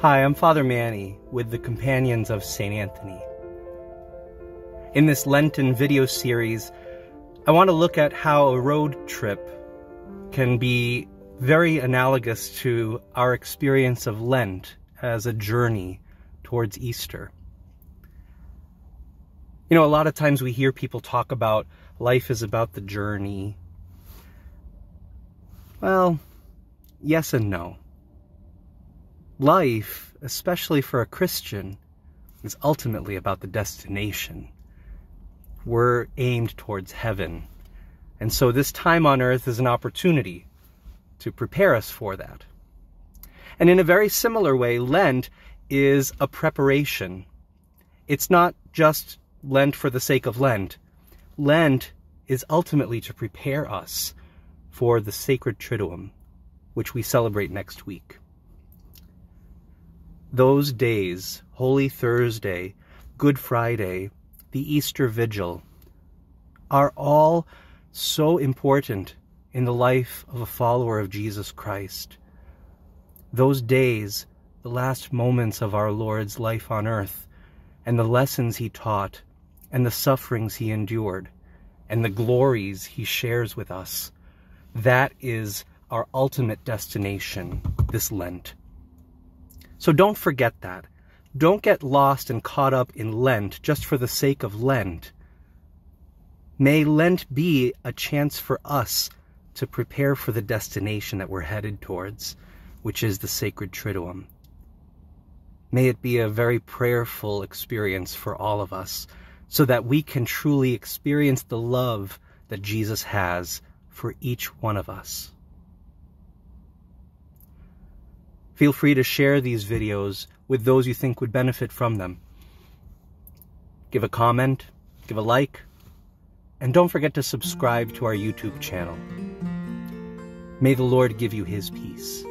Hi, I'm Father Manny with the Companions of St. Anthony. In this Lenten video series, I want to look at how a road trip can be very analogous to our experience of Lent as a journey towards Easter. You know, a lot of times we hear people talk about life is about the journey. Well, yes and no life, especially for a Christian, is ultimately about the destination. We're aimed towards heaven. And so this time on earth is an opportunity to prepare us for that. And in a very similar way, Lent is a preparation. It's not just Lent for the sake of Lent. Lent is ultimately to prepare us for the sacred Triduum, which we celebrate next week those days, Holy Thursday, Good Friday, the Easter Vigil, are all so important in the life of a follower of Jesus Christ. Those days, the last moments of our Lord's life on earth, and the lessons he taught, and the sufferings he endured, and the glories he shares with us, that is our ultimate destination this Lent. So don't forget that. Don't get lost and caught up in Lent just for the sake of Lent. May Lent be a chance for us to prepare for the destination that we're headed towards, which is the sacred Triduum. May it be a very prayerful experience for all of us so that we can truly experience the love that Jesus has for each one of us. Feel free to share these videos with those you think would benefit from them. Give a comment, give a like, and don't forget to subscribe to our YouTube channel. May the Lord give you his peace.